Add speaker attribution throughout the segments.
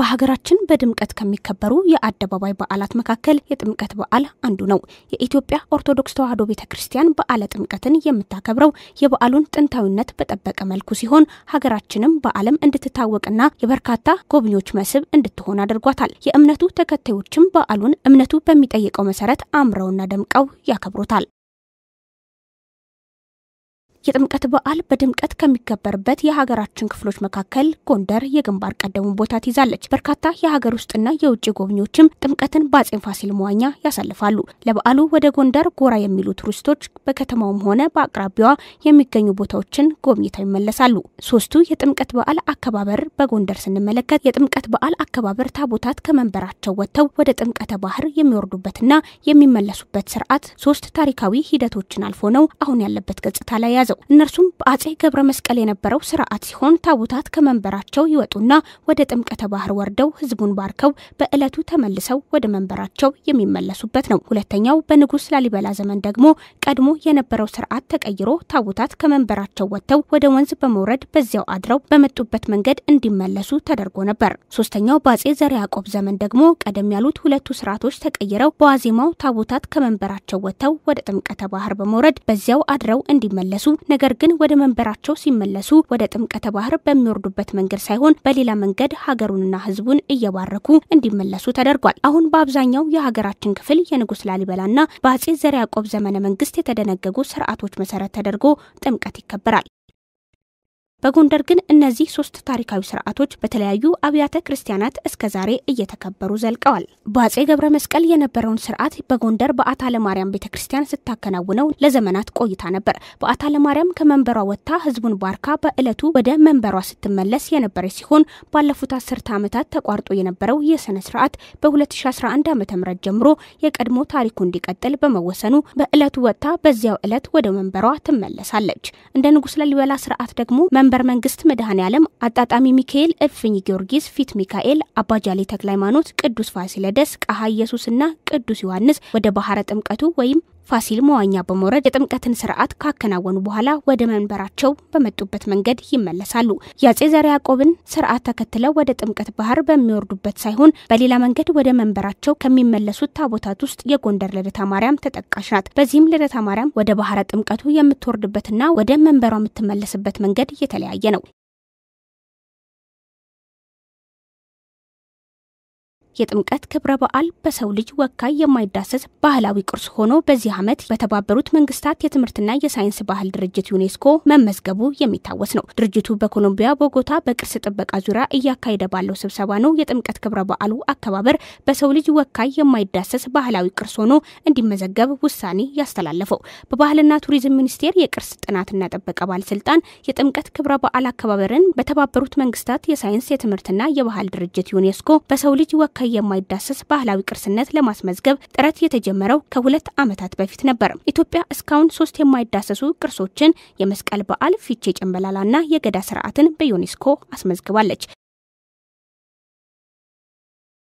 Speaker 1: በሀገራችን በድምቀት ከሚከበሩ የአደባባይ በዓላት መካከል የጥምቀት በዓል አንዱ ነው። የኢትዮጵያ ኦርቶዶክስ ተዋሕዶ ቤተ ክርስቲያን በዓለ ጥምቀትን የምታከብረው የበዓሉን ጥንታዊነት በጠበቀ መልኩ ሲሆን ሀገራችንም በዓለም እንድትታወቅና የበርካታ ጎብኚዎች መስህብ እንድትሆን አድርጓታል። የእምነቱ ተከታዮችም በዓሉን እምነቱ በሚጠይቀው መሰረት አምረውና ደምቀው ያከብሩታል። የጥምቀት በዓል በድምቀት ከሚከበርበት የሀገራችን ክፍሎች መካከል ጎንደር የግንባር ቀደሙን ቦታ ትይዛለች። በርካታ የሀገር ውስጥና የውጭ ጎብኚዎችም ጥምቀትን በአጼ ፋሲል መዋኛ ያሳልፋሉ። ለበዓሉ ወደ ጎንደር ጎራ የሚሉ ቱሪስቶች በከተማውም ሆነ በአቅራቢያዋ የሚገኙ ቦታዎችን ጎብኝተው ይመለሳሉ። ሶስቱ የጥምቀት በዓል አከባበር በጎንደር ስንመለከት የጥምቀት በዓል አከባበር ታቦታት ከመንበራቸው ወጥተው ወደ ጥምቀተ ባህር የሚወርዱበትና የሚመለሱበት ስርዓት ሶስት ታሪካዊ ሂደቶችን አልፎ ነው አሁን ያለበት ገጽታ ላይ ያዘ እነርሱም በአጼ ገብረ መስቀል የነበረው ስርዓት ሲሆን ታቦታት ከመንበራቸው ይወጡና ወደ ጥምቀተ ባህር ወርደው ህዝቡን ባርከው በዕለቱ ተመልሰው ወደ መንበራቸው የሚመለሱበት ነው። ሁለተኛው በንጉሥ ላሊበላ ዘመን ደግሞ ቀድሞ የነበረው ስርዓት ተቀይሮ ታቦታት ከመንበራቸው ወጥተው ወደ ወንዝ በመውረድ በዚያው አድረው በመጡበት መንገድ እንዲመለሱ ተደርጎ ነበር። ሶስተኛው በአጼ ዘርዓ ያዕቆብ ዘመን ደግሞ ቀደም ያሉት ሁለቱ ስርዓቶች ተቀይረው በዋዜማው ታቦታት ከመንበራቸው ወጥተው ወደ ጥምቀተ ባህር በመውረድ በዚያው አድረው እንዲመለሱ ነገር ግን ወደ መንበራቸው ሲመለሱ ወደ ጥምቀተ ባህር በሚወርዱበት መንገድ ሳይሆን በሌላ መንገድ ሀገሩንና ህዝቡን እየባረኩ እንዲመለሱ ተደርጓል። አሁን በአብዛኛው የሀገራችን ክፍል የንጉሥ ላሊበላና በአጼ ዘርዓ ያዕቆብ ዘመነ መንግስት የተደነገጉ ስርዓቶች መሰረት ተደርጎ ጥምቀት ይከበራል። በጎንደር ግን እነዚህ ሶስት ታሪካዊ ስርዓቶች በተለያዩ አብያተ ክርስቲያናት እስከ ዛሬ እየተከበሩ ዘልቀዋል። በአጼ ገብረ መስቀል የነበረውን ስርዓት በጎንደር በአታ ለማርያም ቤተ ክርስቲያን ስታከናውነው ለዘመናት ቆይታ ነበር። በአታ ለማርያም ከመንበሯ ወጥታ ህዝቡን ባርካ በዕለቱ ወደ መንበሯ ስትመለስ የነበረች ሲሆን ባለፉት አስርተ ዓመታት ተቋርጦ የነበረው ይህ ስነ ስርዓት በ2011 ዓ ም ጀምሮ የቀድሞ ታሪኩ እንዲቀጥል በመወሰኑ በዕለቱ ወጥታ በዚያው ዕለት ወደ መንበሯ ትመለሳለች። እንደ ንጉሥ ላሊበላ ስርዓት ደግሞ መንበር መንግስት መድኃኔ ዓለም፣ አጣጣሚ ሚካኤል፣ እልፍኝ ጊዮርጊስ፣ ፊት ሚካኤል፣ አባጃሌ ተክለ ሃይማኖት፣ ቅዱስ ፋሲለደስ፣ ቃሃ ኢየሱስና ቅዱስ ዮሐንስ ወደ ባህረ ጥምቀቱ ወይም ፋሲል መዋኛ በመውረድ የጥምቀትን ስርዓት ካከናወኑ በኋላ ወደ መንበራቸው በመጡበት መንገድ ይመለሳሉ። የአጼ ዘርዓ ያዕቆብን ስርዓት ተከትለው ወደ ጥምቀት ባህር በሚወርዱበት ሳይሆን በሌላ መንገድ ወደ መንበራቸው ከሚመለሱት ታቦታት ውስጥ የጎንደር ልደታ ማርያም ተጠቃሽ ናት። በዚህም ልደታ ማርያም ወደ ባህረ ጥምቀቱ የምትወርድበትና ወደ መንበሯ የምትመለስበት መንገድ የተለያየ ነው። የጥምቀት ክብረ በዓል በሰው ልጅ ወካይ የማይዳሰስ ባህላዊ ቅርስ ሆኖ በዚህ ዓመት በተባበሩት መንግስታት የትምህርትና የሳይንስ ባህል ድርጅት ዩኔስኮ መመዝገቡ የሚታወስ ነው። ድርጅቱ በኮሎምቢያ ቦጎታ በቅርስ ጥበቃ ዙሪያ እያካሄደ ባለው ስብሰባ ነው የጥምቀት ክብረ በዓሉ አከባበር በሰው ልጅ ወካይ የማይዳሰስ ባህላዊ ቅርስ ሆኖ እንዲመዘገብ ውሳኔ ያስተላለፈው። በባህልና ቱሪዝም ሚኒስቴር የቅርስ ጥናትና ጥበቃ ባለስልጣን የጥምቀት ክብረ በዓል አከባበርን በተባበሩት መንግስታት የሳይንስ የትምህርትና የባህል ድርጅት ዩኔስኮ በሰው ልጅ ወካይ የማይዳሰስ ባህላዊ ቅርስነት ለማስመዝገብ ጥረት የተጀመረው ከሁለት ዓመታት በፊት ነበር። ኢትዮጵያ እስካሁን ሶስት የማይዳሰሱ ቅርሶችን የመስቀል በዓል፣ ፊቼ ጨንበላላና የገዳ ስርዓትን በዩኔስኮ አስመዝግባለች።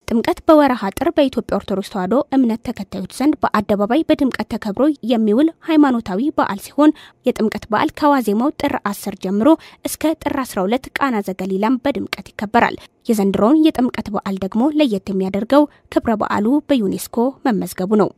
Speaker 1: ጥምቀት በወረሃ ጥር በኢትዮጵያ ኦርቶዶክስ ተዋሕዶ እምነት ተከታዮች ዘንድ በአደባባይ በድምቀት ተከብሮ የሚውል ሃይማኖታዊ በዓል ሲሆን የጥምቀት በዓል ከዋዜማው ጥር 10 ጀምሮ እስከ ጥር 12 ቃና ዘገሊላም በድምቀት ይከበራል። የዘንድሮውን የጥምቀት በዓል ደግሞ ለየት የሚያደርገው ክብረ በዓሉ በዩኔስኮ መመዝገቡ ነው።